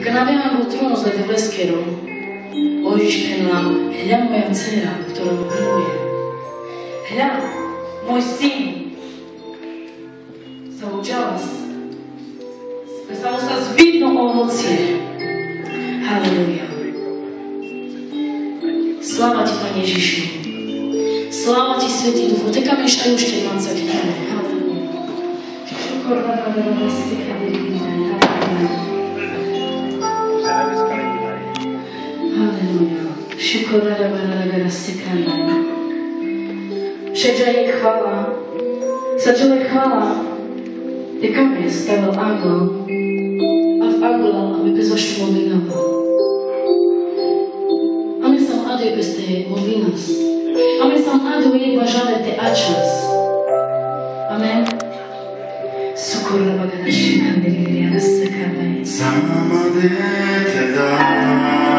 Gravea rutinos de tebeskero. Ojíš penla, hľa moja dcera, ktorou miluje. Hľa, môj syn. Zaučala sa. Stalo sa zvidno ovocie. Haleluja. Sláva ti, Pane Ježišu. Sláva ti, Svetý Duchu. Teka mešajú ešte 20 chvíľ. Haleluja. Haleluja. Rada, rada, sika, Všakže je chvala. Začala je chvala. Teka mi stavil angel a v angela, aby bez modlinavu. peste movinas. Ame sam adu i te achas. Amen. Sukurra bagada shikandiri yana sakada. Samade te